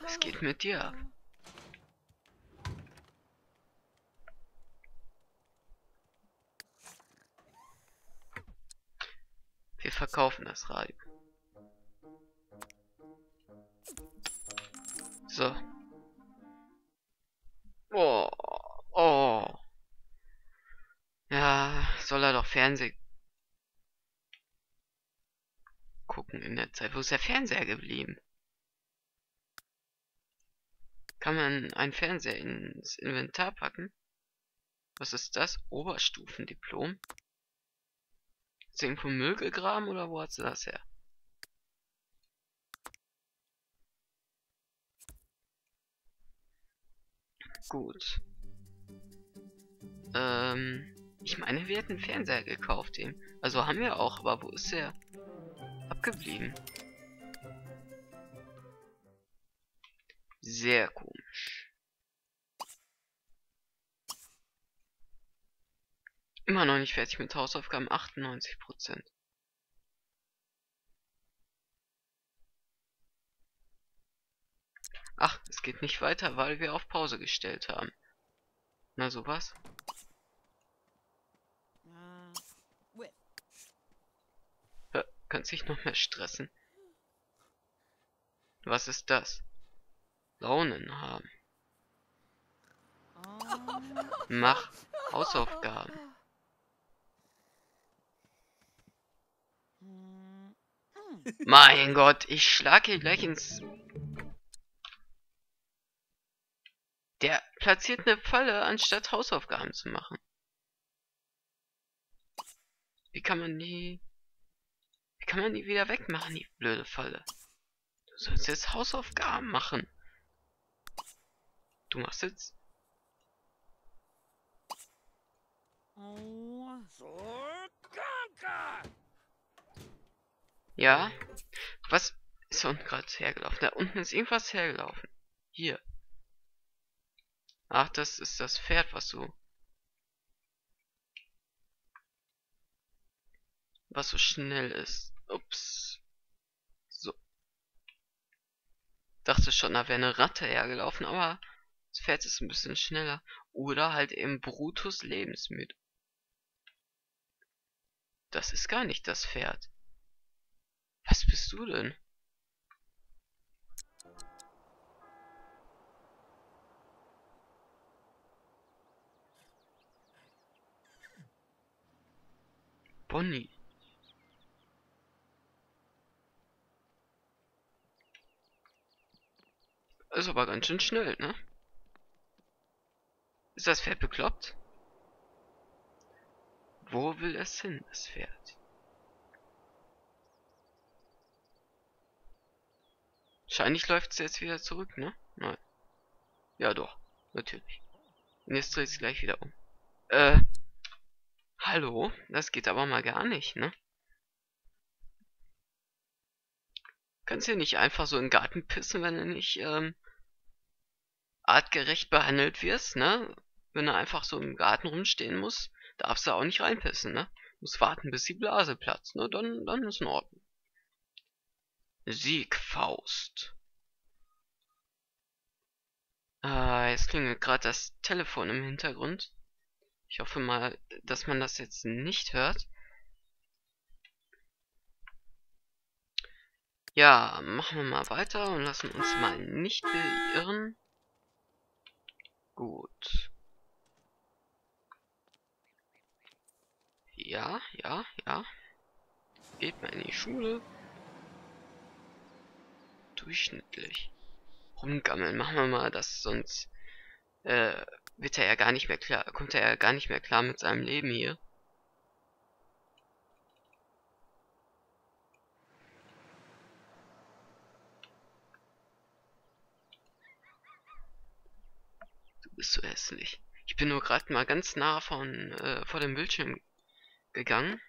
Was geht mit dir ab? Wir verkaufen das Radio. So. Oh. Oh. Ja, soll er doch Fernsehen gucken in der Zeit. Wo ist der Fernseher geblieben? Kann man einen Fernseher ins Inventar packen? Was ist das? Oberstufendiplom? Ist irgendwo Müll gegraben oder wo hat sie das her? Gut. Ähm, ich meine, wir hätten einen Fernseher gekauft eben. Also haben wir auch, aber wo ist er abgeblieben? Sehr komisch. Immer noch nicht fertig mit Hausaufgaben, 98%. Ach, es geht nicht weiter, weil wir auf Pause gestellt haben. Na sowas. Ja, kannst dich noch mehr stressen. Was ist das? Launen haben. Mach Hausaufgaben. Mein Gott, ich schlage hier gleich ins... Der platziert eine Falle, anstatt Hausaufgaben zu machen. Wie kann man die... Wie kann man die wieder wegmachen, die blöde Falle? Du sollst jetzt Hausaufgaben machen. Du machst jetzt... Ja? Was ist unten gerade hergelaufen? Da unten ist irgendwas hergelaufen. Hier. Ach, das ist das Pferd, was so... Was so schnell ist. Ups. So. Dachte schon, da wäre eine Ratte hergelaufen, aber das Pferd ist ein bisschen schneller. Oder halt eben Brutus lebensmüde. Das ist gar nicht das Pferd. Was bist du denn? Bonnie. Ist aber ganz schön schnell, ne? Ist das Pferd bekloppt? Wo will es hin, das Pferd? Wahrscheinlich läuft es jetzt wieder zurück, ne? Nein. Ja doch, natürlich. Und jetzt dreht es gleich wieder um. Äh. Hallo? Das geht aber mal gar nicht, ne? Kannst du nicht einfach so in den Garten pissen, wenn du nicht, ähm, artgerecht behandelt wirst, ne? Wenn du einfach so im Garten rumstehen musst, darfst du auch nicht reinpissen, ne? Muss warten, bis die Blase platzt, ne? Dann, dann ist in Ordnung. Siegfaust. Ah, jetzt klingelt gerade das Telefon im Hintergrund. Ich hoffe mal, dass man das jetzt nicht hört. Ja, machen wir mal weiter und lassen uns mal nicht beirren. Gut. Ja, ja, ja. Geht mal in die Schule. Durchschnittlich. Rumgammeln, machen wir mal das, sonst äh, wird er ja gar nicht mehr klar, kommt er ja gar nicht mehr klar mit seinem Leben hier. Du bist so hässlich. Ich bin nur gerade mal ganz nah von äh, vor dem Bildschirm gegangen.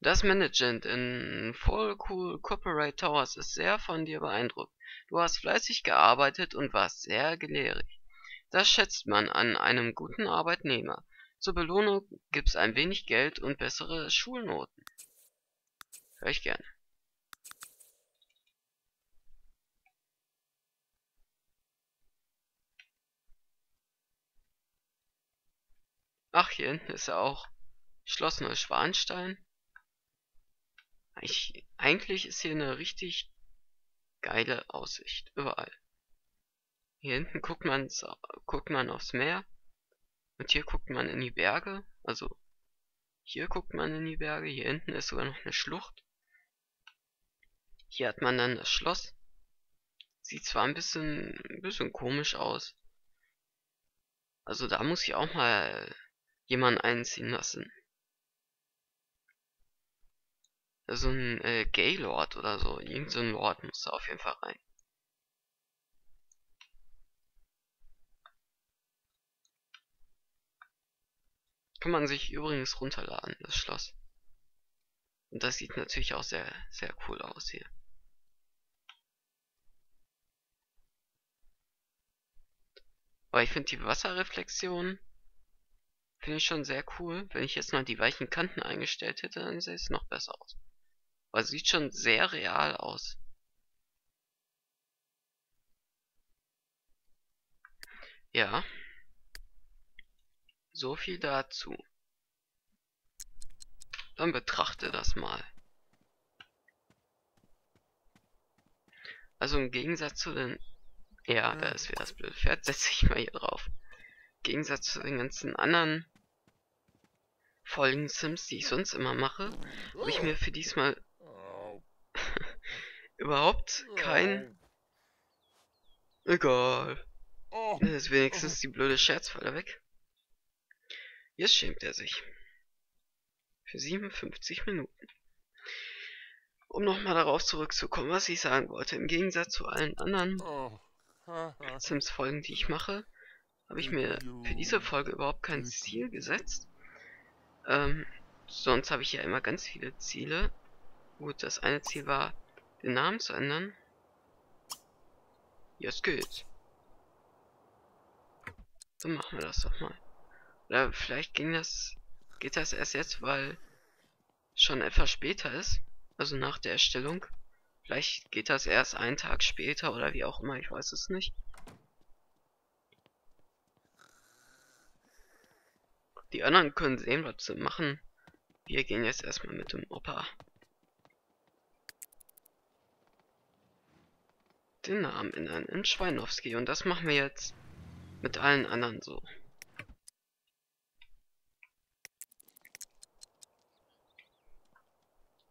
Das Management in Fall Cool Corporate Towers ist sehr von dir beeindruckt. Du hast fleißig gearbeitet und warst sehr gelehrig. Das schätzt man an einem guten Arbeitnehmer. Zur Belohnung gibt's ein wenig Geld und bessere Schulnoten. Hör ich gerne. Ach, hier hinten ist ja auch Schloss Neuschwanstein. Ich, eigentlich ist hier eine richtig geile Aussicht. Überall. Hier hinten guckt man, guckt man aufs Meer. Und hier guckt man in die Berge. Also hier guckt man in die Berge. Hier hinten ist sogar noch eine Schlucht. Hier hat man dann das Schloss. Sieht zwar ein bisschen, ein bisschen komisch aus. Also da muss ich auch mal jemanden einziehen lassen. So ein äh, Gaylord oder so. Irgend so ein Lord muss da auf jeden Fall rein. Kann man sich übrigens runterladen, das Schloss. Und das sieht natürlich auch sehr, sehr cool aus hier. Aber ich finde die Wasserreflexion finde ich schon sehr cool. Wenn ich jetzt mal die weichen Kanten eingestellt hätte, dann sähe es noch besser aus. Aber sieht schon sehr real aus. Ja. So viel dazu. Dann betrachte das mal. Also im Gegensatz zu den... Ja, da ist wieder das blöde Pferd. Setze ich mal hier drauf. Im Gegensatz zu den ganzen anderen Folgen Sims, die ich sonst immer mache, habe ich mir für diesmal überhaupt kein... Egal. Ist wenigstens die blöde Scherzfalle weg. Jetzt schämt er sich. Für 57 Minuten. Um nochmal darauf zurückzukommen, was ich sagen wollte. Im Gegensatz zu allen anderen Sims-Folgen, die ich mache, habe ich mir für diese Folge überhaupt kein Ziel gesetzt. Ähm, sonst habe ich ja immer ganz viele Ziele. Gut, das eine Ziel war, den Namen zu ändern. Jetzt geht's. Dann machen wir das doch mal. Oder vielleicht ging das, geht das erst jetzt, weil schon etwas später ist. Also nach der Erstellung. Vielleicht geht das erst einen Tag später oder wie auch immer, ich weiß es nicht. Die anderen können sehen, was sie machen. Wir gehen jetzt erstmal mit dem Opa. Den Namen ändern in Schweinowski und das machen wir jetzt mit allen anderen so.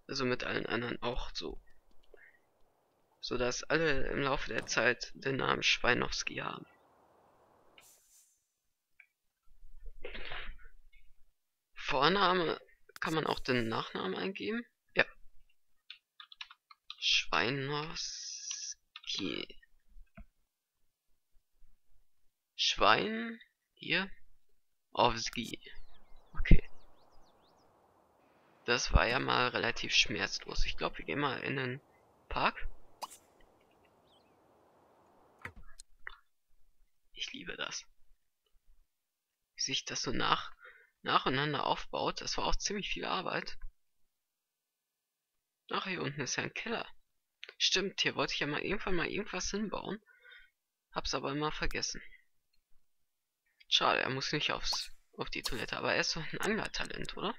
Also mit allen anderen auch so. So dass alle im Laufe der Zeit den Namen Schweinowski haben. Vorname kann man auch den Nachnamen eingeben. Ja. Schweinowski. Schwein hier Owski. Okay. Das war ja mal relativ schmerzlos. Ich glaube, wir gehen mal in den Park. Ich liebe das. Wie sich das so nach nacheinander aufbaut. Das war auch ziemlich viel Arbeit. Ach, hier unten ist ja ein Keller. Stimmt, hier wollte ich ja mal irgendwann mal irgendwas hinbauen. Hab's aber immer vergessen. Schade, er muss nicht aufs, auf die Toilette, aber er ist doch ein Anglertalent, oder?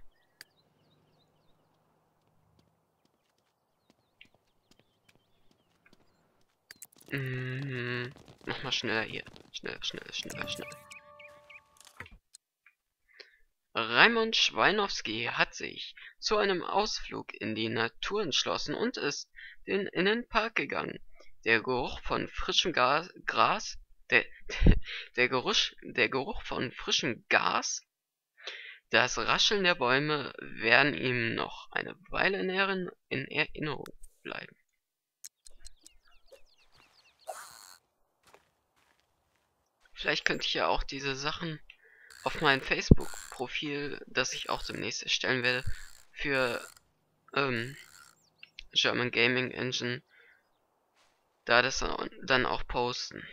Mmh, Nochmal schneller hier. Schneller, schneller, schneller, schneller. Raimund Schweinowski hat sich zu einem Ausflug in die Natur entschlossen und ist in den Park gegangen. Der Geruch von frischem Gas, Gras, der, der, Geruch, der Geruch von frischem Gas, das Rascheln der Bäume werden ihm noch eine Weile in Erinnerung bleiben. Vielleicht könnte ich ja auch diese Sachen auf mein Facebook-Profil, das ich auch demnächst erstellen werde, für ähm, German Gaming Engine, da das dann auch posten.